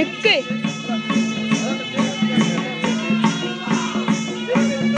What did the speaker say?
അത്